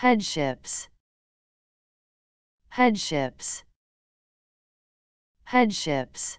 headships. Headships. Headships.